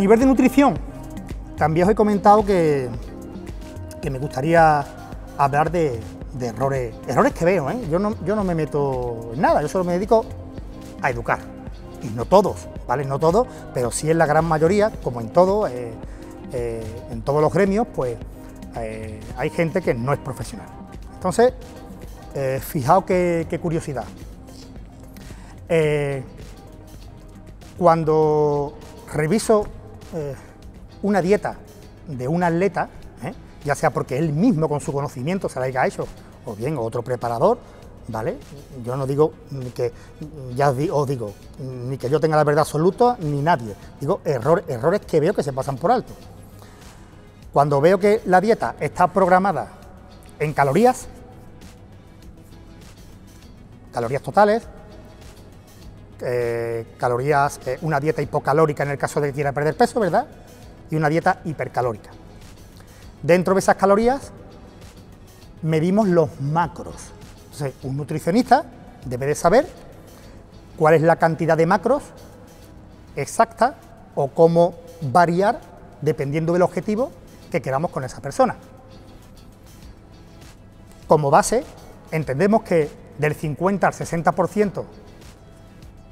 Nivel de nutrición, también os he comentado que, que me gustaría hablar de, errores, errores que veo. ¿eh? Yo, no, yo no me meto en nada, yo solo me dedico a educar. Y no todos, ¿vale? No todos, pero sí en la gran mayoría, como en todo, eh, eh, en todos los gremios, pues hay gente que no es profesional. Entonces, fijaos qué, curiosidad. cuando reviso una dieta de un atleta, ¿eh? ya sea porque él mismo con su conocimiento se la haya hecho, o bien otro preparador, ¿vale? Yo no digo ni que, ya os digo, ni que yo tenga la verdad absoluta, ni nadie. Digo errores que veo que se pasan por alto. Cuando veo que la dieta está programada en calorías, calorías totales, eh, calorías, eh, una dieta hipocalórica en el caso de que quiera perder peso, ¿verdad? y una dieta hipercalórica. Dentro de esas calorías medimos los macros. Entonces, un nutricionista debe de saber cuál es la cantidad de macros exacta o cómo variar dependiendo del objetivo que queramos con esa persona. Como base, entendemos que del 50 al 60%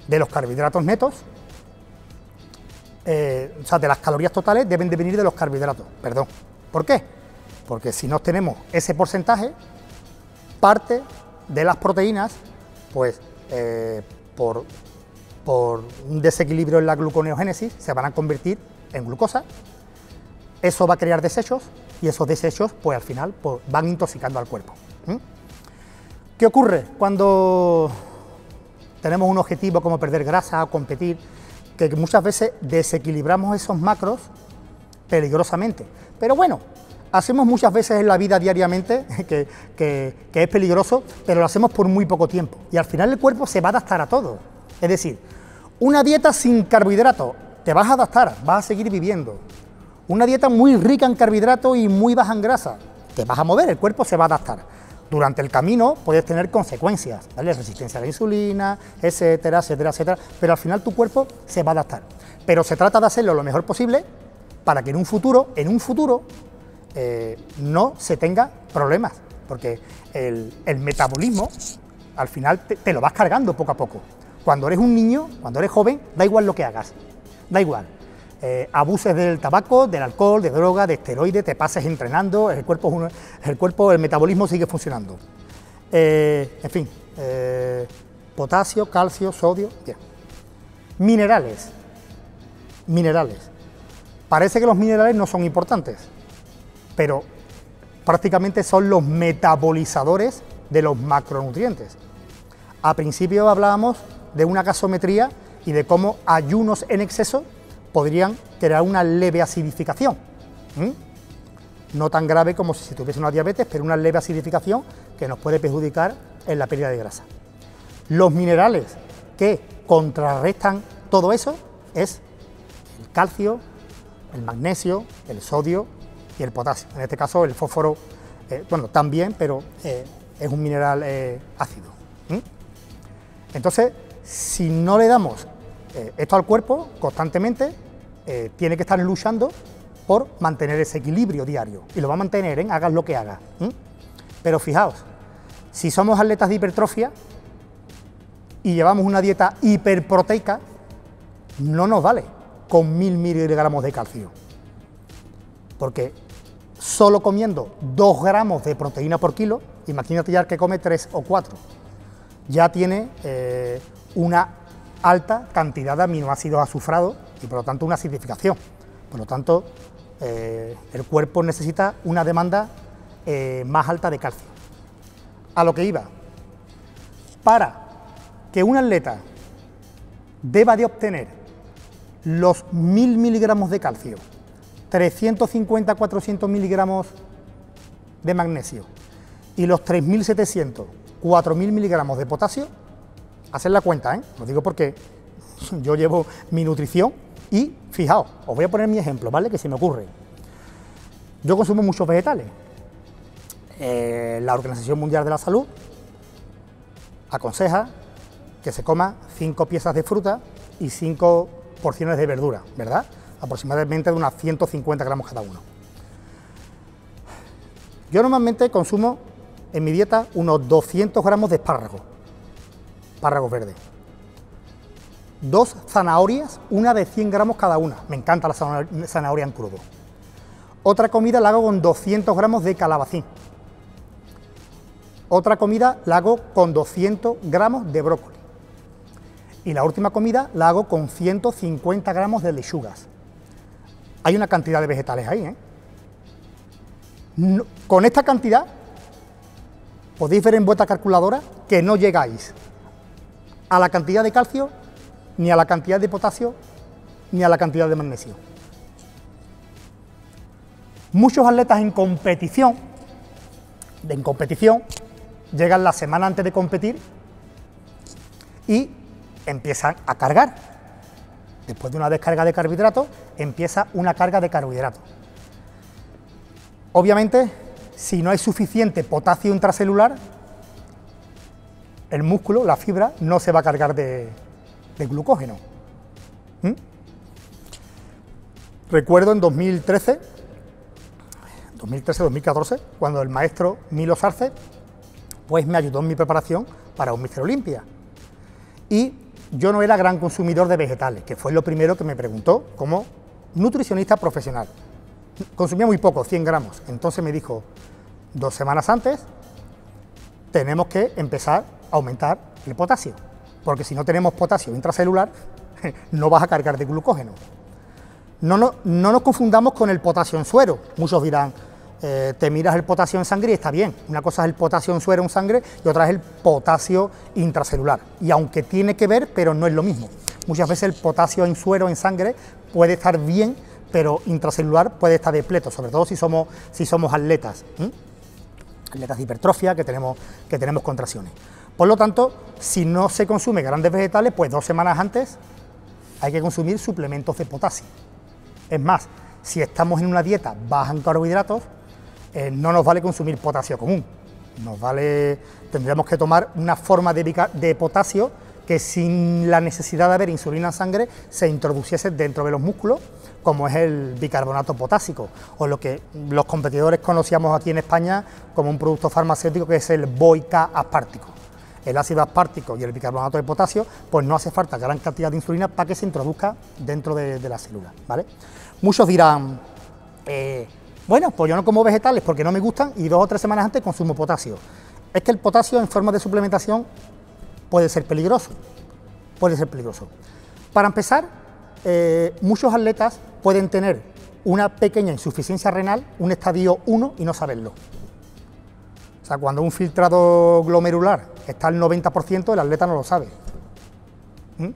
de los carbohidratos netos eh, o sea, de las calorías totales deben de venir de los carbohidratos, perdón. ¿Por qué? Porque si no tenemos ese porcentaje, parte de las proteínas, pues eh, por, por un desequilibrio en la gluconeogénesis, se van a convertir en glucosa. Eso va a crear desechos y esos desechos, pues al final, pues, van intoxicando al cuerpo. ¿Qué ocurre cuando tenemos un objetivo como perder grasa o competir? que muchas veces desequilibramos esos macros peligrosamente. Pero bueno, hacemos muchas veces en la vida diariamente que, es peligroso, pero lo hacemos por muy poco tiempo. Y al final el cuerpo se va a adaptar a todo. Es decir, una dieta sin carbohidratos, te vas a adaptar, vas a seguir viviendo. Una dieta muy rica en carbohidratos y muy baja en grasa, te vas a mover, el cuerpo se va a adaptar. Durante el camino puedes tener consecuencias, ¿vale? resistencia a la insulina, etcétera, etcétera, etcétera, pero al final tu cuerpo se va a adaptar. Pero se trata de hacerlo lo mejor posible para que en un futuro, en un futuro, eh, no se tenga problemas, porque el, metabolismo al final te, te lo vas cargando poco a poco. Cuando eres un niño, cuando eres joven, da igual lo que hagas, da igual. Eh, abuses del tabaco, del alcohol, de droga, de esteroides, te pases entrenando, el cuerpo, el, cuerpo, el metabolismo sigue funcionando. Eh, en fin, eh, potasio, calcio, sodio, bien. Minerales, minerales. Parece que los minerales no son importantes, pero prácticamente son los metabolizadores de los macronutrientes. A principio hablábamos de una gasometría y de cómo ayunos en exceso podrían crear una leve acidificación. No tan grave como si tuviese una diabetes, pero una leve acidificación que nos puede perjudicar en la pérdida de grasa. Los minerales que contrarrestan todo eso es el calcio, el magnesio, el sodio y el potasio. En este caso el fósforo, eh, bueno, también, pero eh, es un mineral eh, ácido. Entonces, si no le damos eh, esto al cuerpo constantemente eh, tiene que estar luchando por mantener ese equilibrio diario y lo va a mantener, en ¿eh? hagas lo que hagas. Pero fijaos, si somos atletas de hipertrofia y llevamos una dieta hiperproteica, no nos vale con mil miligramos de calcio, porque solo comiendo dos gramos de proteína por kilo, imagínate ya que come tres o cuatro, ya tiene una alta cantidad de aminoácidos azufrados y por lo tanto una acidificación. Por lo tanto, eh, el cuerpo necesita una demanda eh, más alta de calcio. A lo que iba, para que un atleta deba de obtener los 1000 miligramos de calcio, 350-400 miligramos de magnesio y los 3700, 4000 miligramos de potasio, hacer la cuenta, ¿eh? Lo digo porque yo llevo mi nutrición y, fijaos, os voy a poner mi ejemplo, ¿vale? Que se me ocurre. Yo consumo muchos vegetales. Eh, la Organización Mundial de la Salud aconseja que se coma cinco piezas de fruta y cinco porciones de verdura, ¿verdad? aproximadamente de unas 150 gramos cada uno. Yo normalmente consumo en mi dieta unos 200 gramos de espárragos, espárragos verdes. Dos zanahorias, una de 100 gramos cada una. Me encanta la zanahoria en crudo. Otra comida la hago con 200 gramos de calabacín. Otra comida la hago con 200 gramos de brócoli. Y la última comida la hago con 150 gramos de lechugas. Hay una cantidad de vegetales ahí, ¿eh? con esta cantidad podéis ver en vuestra calculadora que no llegáis a la cantidad de calcio, ni a la cantidad de potasio, ni a la cantidad de magnesio. Muchos atletas en competición, en competición, llegan la semana antes de competir y empiezan a cargar. Después de una descarga de carbohidratos, empieza una carga de carbohidratos. Obviamente, si no hay suficiente potasio intracelular, el músculo, la fibra, no se va a cargar de, glucógeno. ¿Mm? Recuerdo en 2013, 2013-2014, cuando el maestro Milo Sarce pues me ayudó en mi preparación para un Mister Olimpia. Y yo no era gran consumidor de vegetales, que fue lo primero que me preguntó como nutricionista profesional. Consumía muy poco, 100 gramos. Entonces me dijo, dos semanas antes tenemos que empezar aumentar el potasio, porque si no tenemos potasio intracelular, no vas a cargar de glucógeno. No, no, no nos confundamos con el potasio en suero. Muchos dirán, eh, te miras el potasio en sangre y está bien. Una cosa es el potasio en suero en sangre y otra es el potasio intracelular. Y aunque tiene que ver, pero no es lo mismo. Muchas veces el potasio en suero en sangre puede estar bien, pero intracelular puede estar depleto, sobre todo si somos, si somos atletas. Atletas de hipertrofia que tenemos, que tenemos contracciones. Por lo tanto, si no se consume grandes vegetales, pues dos semanas antes hay que consumir suplementos de potasio. Es más, si estamos en una dieta baja en carbohidratos, eh, no nos vale consumir potasio común. Nos vale, tendríamos que tomar una forma de, potasio que sin la necesidad de haber insulina en sangre se introduciese dentro de los músculos, como es el bicarbonato potásico, o lo que los competidores conocíamos aquí en España como un producto farmacéutico que es el Boica aspartico. El ácido aspartico y el bicarbonato de potasio, pues no hace falta gran cantidad de insulina para que se introduzca dentro de, la célula. ¿vale? Muchos dirán, eh, bueno, pues yo no como vegetales porque no me gustan y dos o tres semanas antes consumo potasio. Es que el potasio en forma de suplementación puede ser peligroso. Puede ser peligroso. Para empezar, eh, muchos atletas pueden tener una pequeña insuficiencia renal, un estadio 1 y no saberlo. Sea, cuando un filtrado glomerular está al 90%, el atleta no lo sabe. ¿Mm?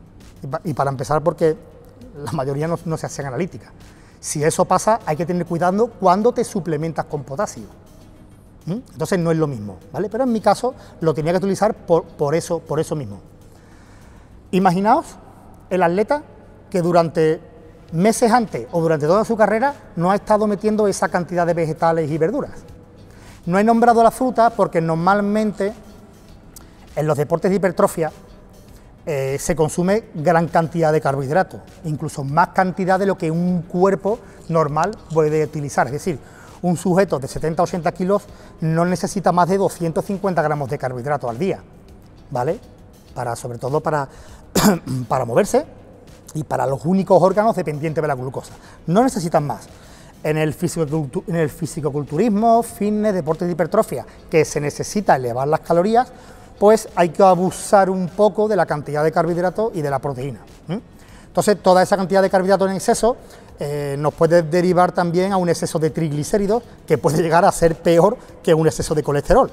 Y, para empezar, porque la mayoría no, no se hacen analíticas. Si eso pasa, hay que tener cuidado cuando te suplementas con potasio. ¿Mm? Entonces no es lo mismo, ¿vale? Pero en mi caso lo tenía que utilizar por, eso, por eso mismo. Imaginaos el atleta que durante meses antes o durante toda su carrera no ha estado metiendo esa cantidad de vegetales y verduras. No he nombrado la fruta porque normalmente en los deportes de hipertrofia eh, se consume gran cantidad de carbohidratos, incluso más cantidad de lo que un cuerpo normal puede utilizar. Es decir, un sujeto de 70-80 kilos no necesita más de 250 gramos de carbohidratos al día, ¿vale? Para, sobre todo para, para moverse y para los únicos órganos dependientes de la glucosa. No necesitan más. En el, en el fisicoculturismo, fitness, deportes de hipertrofia, que se necesita elevar las calorías, pues hay que abusar un poco de la cantidad de carbohidratos y de la proteína. Entonces, toda esa cantidad de carbohidratos en exceso eh, nos puede derivar también a un exceso de triglicéridos que puede llegar a ser peor que un exceso de colesterol,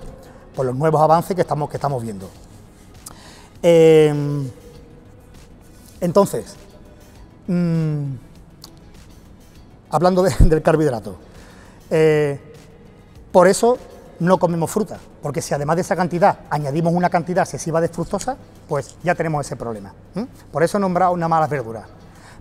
por los nuevos avances que estamos, que estamos viendo. Em, entonces, mm, hablando del carbohidrato, eh, por eso no comemos fruta, porque si además de esa cantidad añadimos una cantidad excesiva de fructosa, pues ya tenemos ese problema. Por eso he nombrado una mala verdura.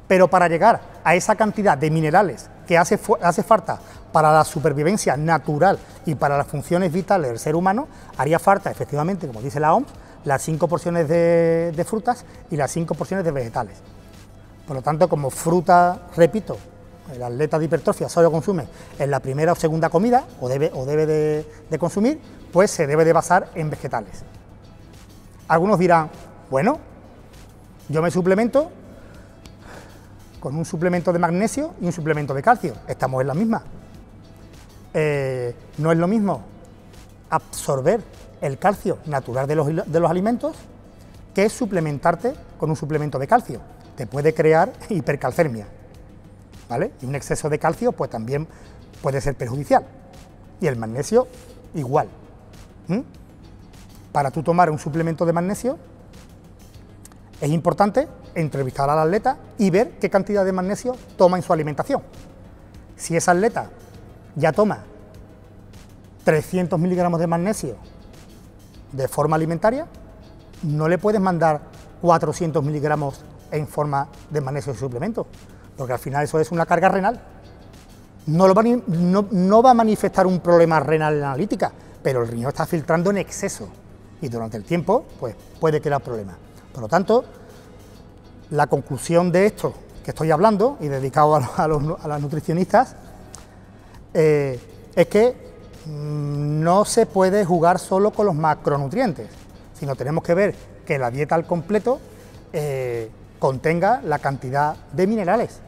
Pero para llegar a esa cantidad de minerales que hace, hace falta para la supervivencia natural y para las funciones vitales del ser humano, haría falta, efectivamente, como dice la OMS, las cinco porciones de, frutas y las cinco porciones de vegetales. Por lo tanto, como fruta, repito, el atleta de hipertrofia solo consume en la primera o segunda comida, o debe, o debe de, consumir, pues se debe de basar en vegetales. Algunos dirán, bueno, yo me suplemento con un suplemento de magnesio y un suplemento de calcio, estamos en la misma. Eh, no es lo mismo absorber el calcio natural de los, de los alimentos que suplementarte con un suplemento de calcio. Te puede crear hipercalcemia. Y un exceso de calcio pues también puede ser perjudicial. Y el magnesio igual. Para tú tomar un suplemento de magnesio es importante entrevistar al atleta y ver qué cantidad de magnesio toma en su alimentación. Si ese atleta ya toma 300 miligramos de magnesio de forma alimentaria, no le puedes mandar 400 miligramos en forma de magnesio de suplemento, porque al final eso es una carga renal. No, va, a manifestar un problema renal en la analítica, pero el riñón está filtrando en exceso y durante el tiempo pues, puede crear problemas. Por lo tanto, la conclusión de esto que estoy hablando y dedicado a, las nutricionistas eh, es que mm, no se puede jugar solo con los macronutrientes, sino tenemos que ver que la dieta al completo eh, contenga la cantidad de minerales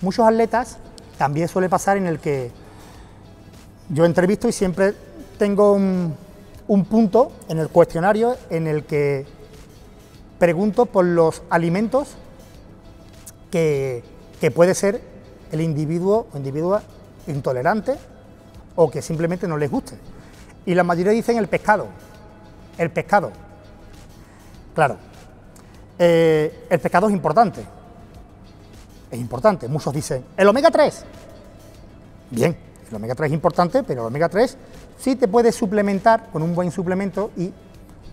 Muchos atletas también suele pasar en el que yo entrevisto y siempre tengo un, punto en el cuestionario en el que pregunto por los alimentos que, puede ser el individuo o individua intolerante o que simplemente no les guste. Y la mayoría dicen el pescado. El pescado. Claro, eh, el pescado es importante, es importante. Muchos dicen, el omega 3. Bien, el omega 3 es importante, pero el omega 3 sí te puedes suplementar con un buen suplemento y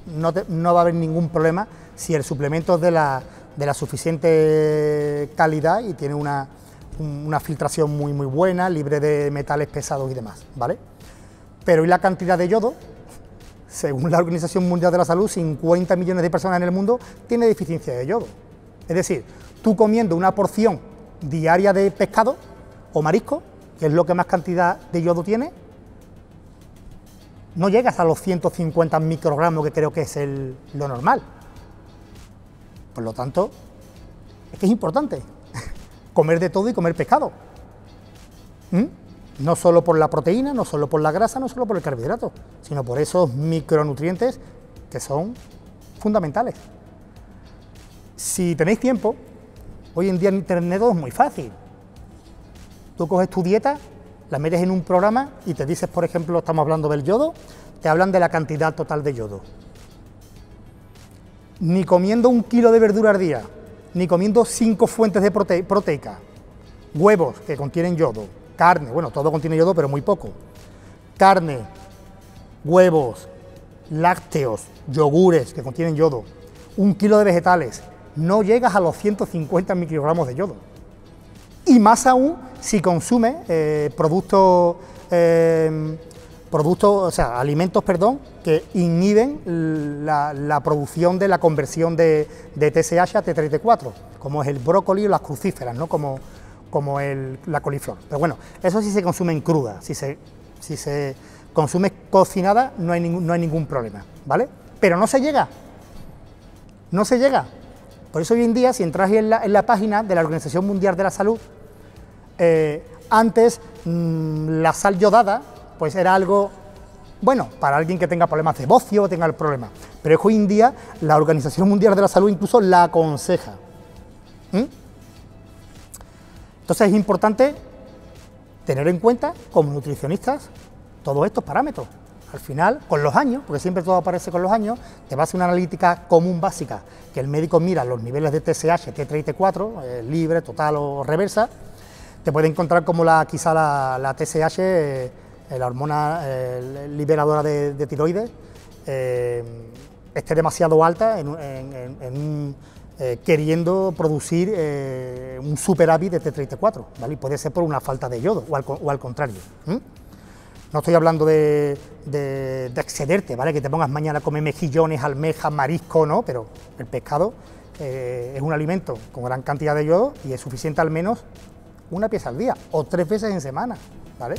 no, no va a haber ningún problema si el suplemento es de la, de la suficiente calidad y tiene una, una filtración muy muy buena, libre de metales pesados y demás, ¿vale? Pero ¿y la cantidad de yodo? Según la Organización Mundial de la Salud, 50 millones de personas en el mundo tienen deficiencia de yodo. Es decir, tú comiendo una porción diaria de pescado o marisco, que es lo que más cantidad de yodo tiene, no llegas a los 150 microgramos que creo que es lo normal. Por lo tanto, es que es importante comer de todo y comer pescado. ¿Mm? No solo por la proteína, no solo por la grasa, no solo por el carbohidrato, sino por esos micronutrientes que son fundamentales. Si tenéis tiempo, Hoy en día en Internet es muy fácil. Tú coges tu dieta, la metes en un programa y te dices, por ejemplo, estamos hablando del yodo, te hablan de la cantidad total de yodo. Ni comiendo un kilo de verdura al día, ni comiendo cinco fuentes de proteica, huevos que contienen yodo, carne, bueno, todo contiene yodo, pero muy poco, carne, huevos, lácteos, yogures que contienen yodo, un kilo de vegetales, no llegas a los 150 microgramos de yodo. Y más aún si consume eh, productos, eh, productos, o sea, alimentos, perdón, que inhiben la, producción de la conversión de, TSH a T34, como es el brócoli o las crucíferas, ¿no? como, como la coliflor. Pero bueno, eso sí se consume en cruda, si se, si se consume cocinada no hay, no hay ningún problema, ¿vale? Pero no se llega, no se llega, por eso hoy en día, si entras en la, página de la Organización Mundial de la Salud, eh, antes mm, la sal yodada pues era algo bueno para alguien que tenga problemas de bocio o tenga el problema, pero es que hoy en día la Organización Mundial de la Salud incluso la aconseja. Entonces es importante tener en cuenta como nutricionistas todos estos parámetros. Al final, con los años, porque siempre todo aparece con los años, te va a hacer una analítica común básica, que el médico mira los niveles de TSH, T3 y T4, eh, libre, total o reversa, te puede encontrar como la, quizá la, TSH, eh, la hormona eh, liberadora de, tiroides, esté demasiado alta en, queriendo producir un superávit de T3 y T4, ¿vale? Y puede ser por una falta de yodo o al, contrario. No estoy hablando de, excederte, ¿vale? Que te pongas mañana a comer mejillones, almejas, marisco, ¿no? Pero el pescado eh, es un alimento con gran cantidad de yodo y es suficiente al menos una pieza al día o tres veces en semana, ¿vale?